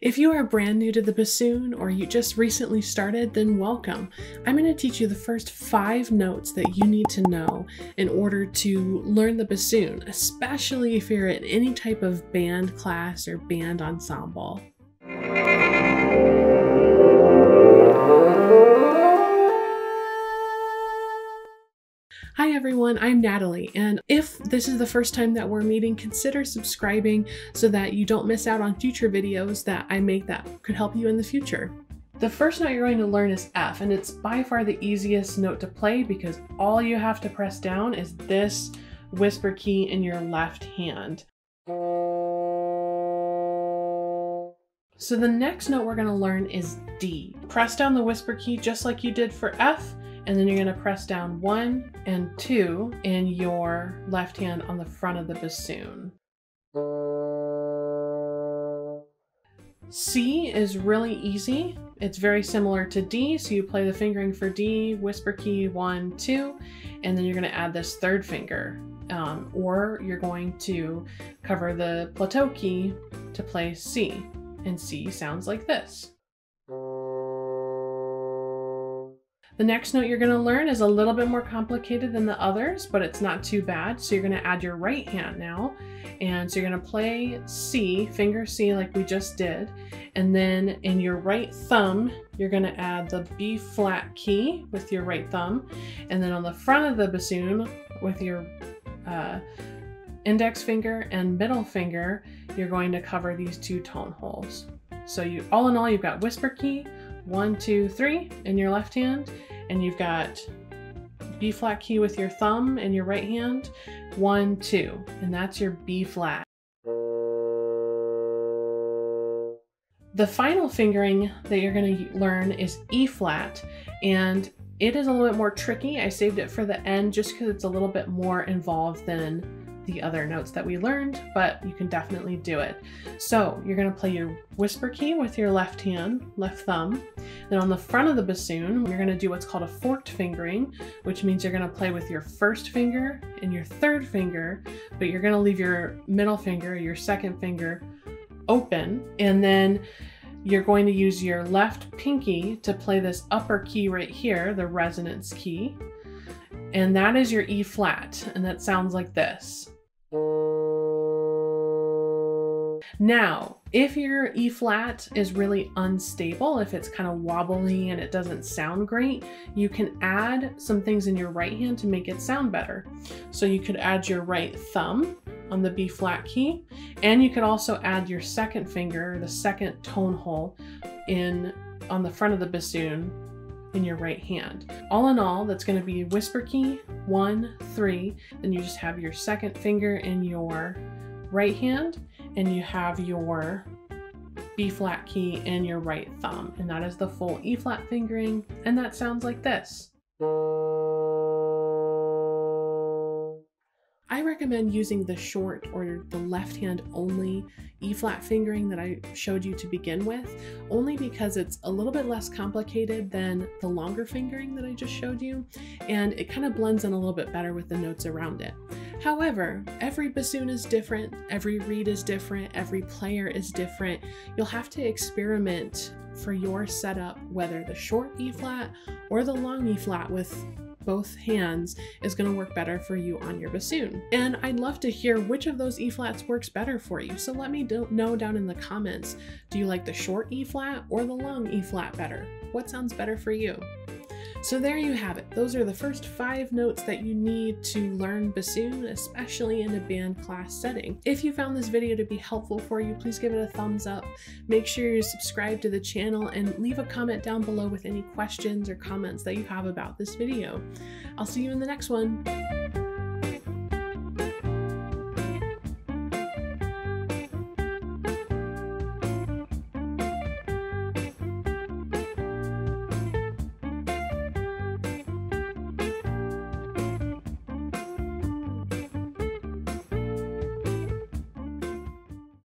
If you are brand new to the bassoon or you just recently started, then welcome. I'm going to teach you the first five notes that you need to know in order to learn the bassoon, especially if you're in any type of band class or band ensemble. Everyone, I'm Natalie, and if this is the first time that we're meeting, consider subscribing so that you don't miss out on future videos that I make that could help you in the future. The first note you're going to learn is F, and it's by far the easiest note to play because all you have to press down is this whisper key in your left hand. So the next note we're going to learn is D. Press down the whisper key just like you did for F, and then you're going to press down one and two in your left hand on the front of the bassoon. C is really easy. It's very similar to D, so you play the fingering for D, whisper key one, two, and then you're going to add this third finger. Um, or you're going to cover the plateau key to play C, and C sounds like this. The next note you're going to learn is a little bit more complicated than the others, but it's not too bad. So you're going to add your right hand now. And so you're going to play C, finger C like we just did. And then in your right thumb, you're going to add the B flat key with your right thumb. And then on the front of the bassoon with your uh, index finger and middle finger, you're going to cover these two tone holes. So you, all in all, you've got whisper key, one, two, three in your left hand, and you've got B flat key with your thumb in your right hand, one, two, and that's your B flat. The final fingering that you're going to learn is E flat, and it is a little bit more tricky. I saved it for the end just because it's a little bit more involved than the other notes that we learned, but you can definitely do it. So you're going to play your whisper key with your left hand, left thumb. Then on the front of the bassoon, you're going to do what's called a forked fingering, which means you're going to play with your first finger and your third finger, but you're going to leave your middle finger, your second finger open, and then you're going to use your left pinky to play this upper key right here, the resonance key. And that is your E flat, and that sounds like this. Now, if your E flat is really unstable, if it's kind of wobbly and it doesn't sound great, you can add some things in your right hand to make it sound better. So you could add your right thumb on the B flat key, and you could also add your second finger, the second tone hole, in on the front of the bassoon in your right hand. All in all, that's going to be whisper key, one, three. Then you just have your second finger in your right hand and you have your B flat key in your right thumb. And that is the full E flat fingering. And that sounds like this. I recommend using the short or the left hand only E flat fingering that I showed you to begin with, only because it's a little bit less complicated than the longer fingering that I just showed you, and it kind of blends in a little bit better with the notes around it. However, every bassoon is different, every reed is different, every player is different. You'll have to experiment for your setup, whether the short E flat or the long E flat with both hands is going to work better for you on your bassoon. And I'd love to hear which of those E flats works better for you. So let me know down in the comments. Do you like the short E flat or the long E flat better? What sounds better for you? So there you have it. Those are the first five notes that you need to learn bassoon, especially in a band class setting. If you found this video to be helpful for you, please give it a thumbs up. Make sure you subscribe to the channel and leave a comment down below with any questions or comments that you have about this video. I'll see you in the next one.